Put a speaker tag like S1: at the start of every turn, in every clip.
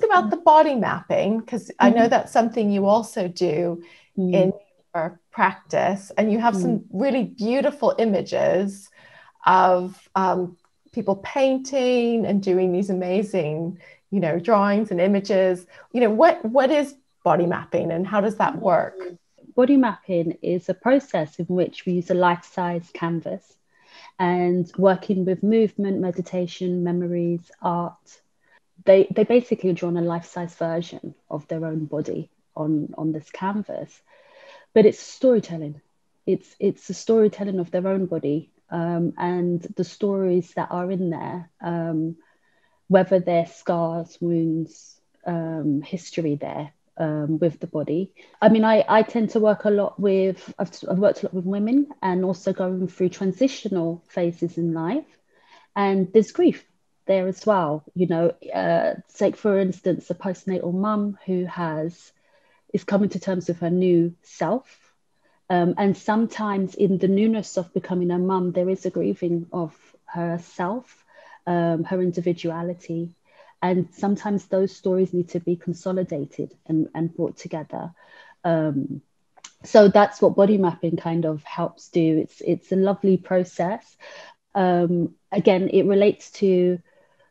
S1: ask about the body mapping because mm-hmm. I know mm-hmm. that's something you also do mm-hmm. in your practice, and you have mm-hmm. some really beautiful images of um, people painting and doing these amazing, you know, drawings and images. You know, what what is body mapping and how does that work?
S2: Body mapping is a process in which we use a life-size canvas and working with movement, meditation, memories, art. They, they basically draw on a life-size version of their own body on, on this canvas. But it's storytelling. It's it's a storytelling of their own body um, and the stories that are in there, um, whether they're scars, wounds, um, history there um, with the body. I mean, I, I tend to work a lot with, I've, I've worked a lot with women and also going through transitional phases in life. And there's grief there as well. You know, uh, take for instance a postnatal mum who has is coming to terms with her new self. Um, and sometimes in the newness of becoming a mum, there is a grieving of herself, um, her individuality, and sometimes those stories need to be consolidated and, and brought together um, so that's what body mapping kind of helps do it's it's a lovely process um, again it relates to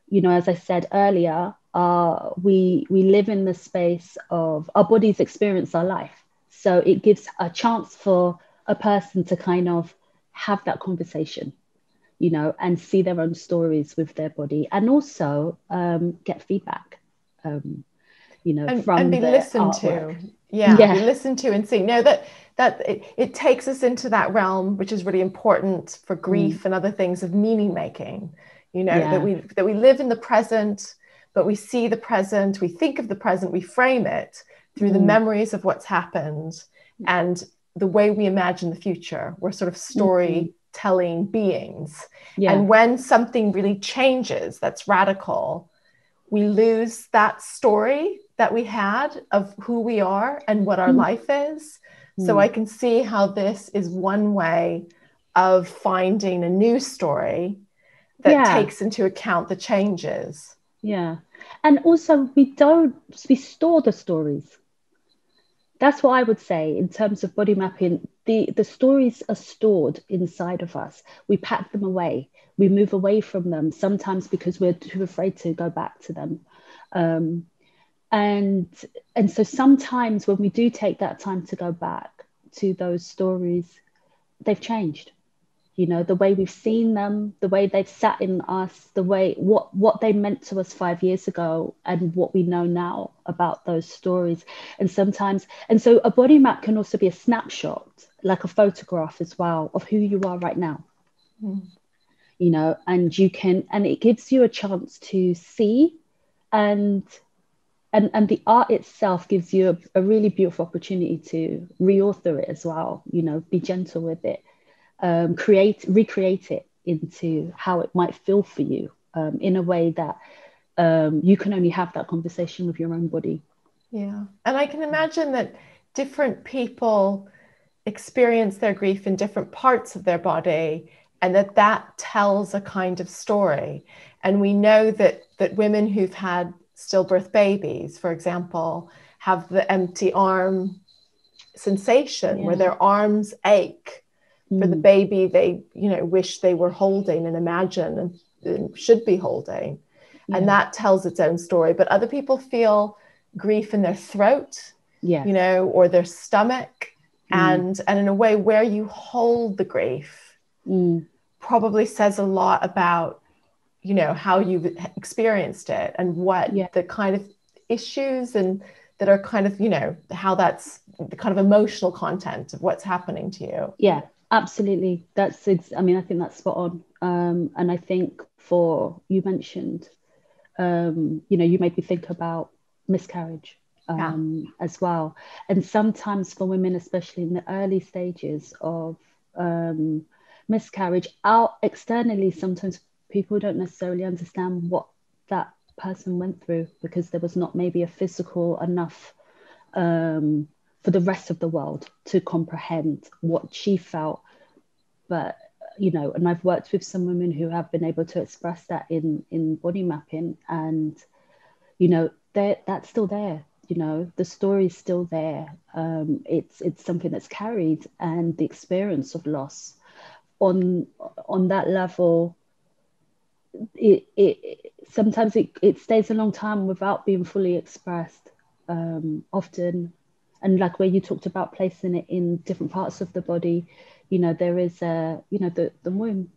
S2: you know as i said earlier uh, we we live in the space of our bodies experience our life so it gives a chance for a person to kind of have that conversation you know, and see their own stories with their body and also um, get feedback, um, you know,
S1: and,
S2: from
S1: and be listened artwork. to. Yeah, yeah. be listened to and see. No, that that it, it takes us into that realm, which is really important for grief mm. and other things of meaning making. You know, yeah. that we that we live in the present, but we see the present, we think of the present, we frame it through mm. the memories of what's happened mm. and the way we imagine the future. We're sort of story mm-hmm telling beings. Yeah. And when something really changes that's radical, we lose that story that we had of who we are and what our mm. life is. Mm. So I can see how this is one way of finding a new story that yeah. takes into account the changes.
S2: Yeah. And also we don't we store the stories that's what I would say in terms of body mapping. The, the stories are stored inside of us. We pack them away. We move away from them, sometimes because we're too afraid to go back to them. Um, and, and so sometimes when we do take that time to go back to those stories, they've changed you know the way we've seen them the way they've sat in us the way what what they meant to us five years ago and what we know now about those stories. And sometimes and so a body map can also be a snapshot like a photograph as well of who you are right now. Mm. you know and you can and it gives you a chance to see and and and the art itself gives you a, a really beautiful opportunity to reauthor it as well you know be gentle with it um, create recreate it into how it might feel for you um, in a way that um, you can only have that conversation with your own body.
S1: Yeah. And i can imagine that different people experience their grief in different parts of their body and that that tells a kind of story. And we know that that women who've had stillbirth babies for example have the empty arm sensation yeah. where their arms ache for the mm. baby they you know wish they were holding and imagine and, and should be holding yeah. and that tells its own story but other people feel grief in their throat yeah you know or their stomach mm. and and in a way where you hold the grief mm. probably says a lot about you know how you've experienced it and what yeah. the kind of issues and that are kind of you know how that's the kind of emotional content of what's happening to you
S2: yeah Absolutely. That's, ex- I mean, I think that's spot on. Um, and I think for, you mentioned, um, you know, you made me think about miscarriage um, yeah. as well. And sometimes for women, especially in the early stages of um, miscarriage, out externally, sometimes people don't necessarily understand what that person went through because there was not maybe a physical enough um, for the rest of the world to comprehend what she felt. But you know, and I've worked with some women who have been able to express that in in body mapping, and you know, that that's still there you know the story's still there um, it's it's something that's carried and the experience of loss on on that level it, it sometimes it, it stays a long time without being fully expressed um, often and like where you talked about placing it in different parts of the body you know there is a you know the, the womb